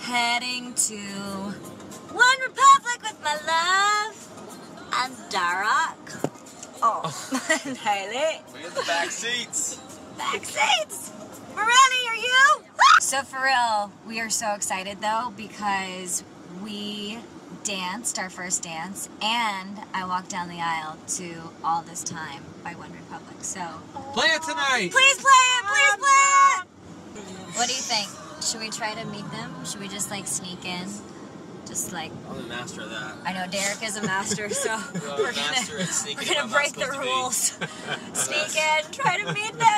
Heading to One Republic with my love and Derek. Oh, oh. and Hayley. We in the back seats. Back seats. We're. Are you? Ah! So for real, we are so excited though because we danced our first dance and I walked down the aisle to All This Time by One Republic. So Play it tonight. please play it. Please play it. What do you think? Should we try to meet them? Should we just like sneak in? Just like I'm the master of that. I know Derek is a master, so You're we're master gonna at sneaking we're gonna break the rules. Sneak in, try to meet them.